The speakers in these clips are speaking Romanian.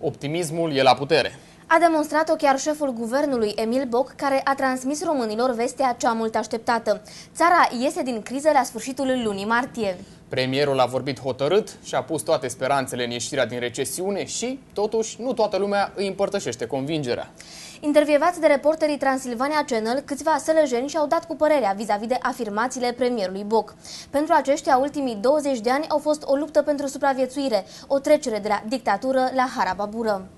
Optimismul e la putere. A demonstrat-o chiar șeful guvernului Emil Boc, care a transmis românilor vestea cea mult așteptată. Țara iese din criză la sfârșitul lunii martie. Premierul a vorbit hotărât și a pus toate speranțele în ieșirea din recesiune și, totuși, nu toată lumea îi împărtășește convingerea. Intervievați de reporterii Transilvania Channel, câțiva sălăjeni și-au dat cu părerea vis-a-vis de afirmațiile premierului Boc. Pentru aceștia, ultimii 20 de ani au fost o luptă pentru supraviețuire, o trecere de la dictatură la harababură.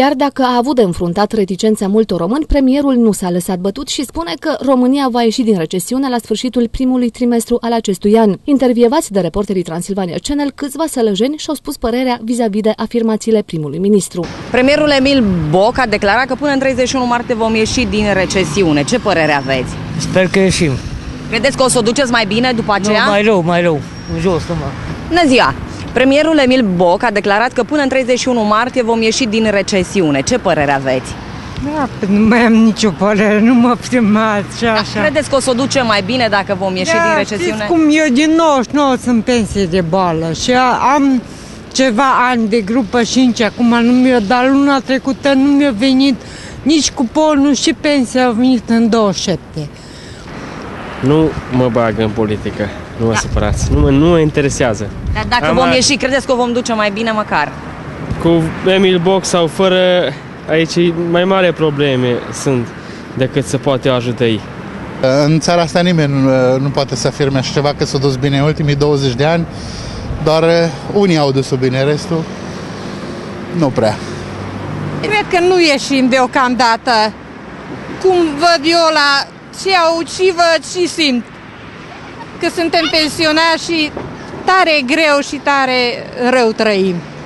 Chiar dacă a avut de înfruntat reticența multor români, premierul nu s-a lăsat bătut și spune că România va ieși din recesiune la sfârșitul primului trimestru al acestui an. Intervievați de reporterii Transilvania Channel, câțiva sălăjeni și-au spus părerea vis-a-vis de afirmațiile primului ministru. Premierul Emil Boc a declarat că până în 31 martie vom ieși din recesiune. Ce părere aveți? Sper că ieșim. Credeți că o să o duceți mai bine după aceea? Nu, mai rău, mai rău. În jos, numai. Bună ziua! Premierul Emil Boc a declarat că până în 31 martie vom ieși din recesiune. Ce părere aveți? Da, nu mai am nicio părere, nu mă primați și așa. Da, credeți că o să o ducem mai bine dacă vom ieși da, din recesiune? Știți cum eu din 99 sunt pensie de boală și am ceva ani de grupă 5, acum nu mi-o, dar luna trecută nu mi-a venit nici cuponul și pensia a venit în 27. Nu mă bag în politică, nu mă da. supărați, nu mă, nu mă interesează. Dar dacă Am vom ieși, credeți că o vom duce mai bine măcar? Cu Emil Boc sau fără, aici mai mare probleme sunt decât să poate ajuta ei. În țara asta nimeni nu, nu poate să afirme așa ceva că s-a dus bine în ultimii 20 de ani, doar unii au dus bine, restul nu prea. Cred că nu ieșim deocamdată. Cum văd eu la ce aud și văd și simt că suntem pensionari și tare greu și tare rău trăim.